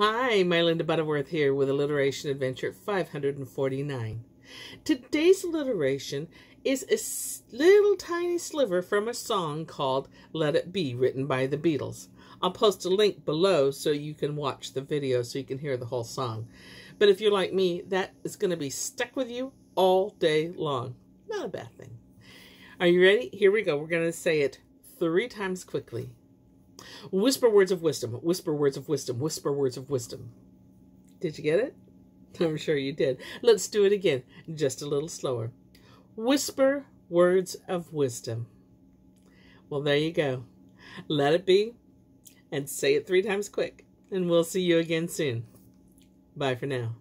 Hi, MyLinda Butterworth here with Alliteration Adventure 549. Today's alliteration is a little tiny sliver from a song called Let It Be, written by the Beatles. I'll post a link below so you can watch the video so you can hear the whole song. But if you're like me, that is going to be stuck with you all day long. Not a bad thing. Are you ready? Here we go. We're going to say it three times quickly. Whisper words of wisdom, whisper words of wisdom, whisper words of wisdom. Did you get it? I'm sure you did. Let's do it again, just a little slower. Whisper words of wisdom. Well, there you go. Let it be and say it three times quick. And we'll see you again soon. Bye for now.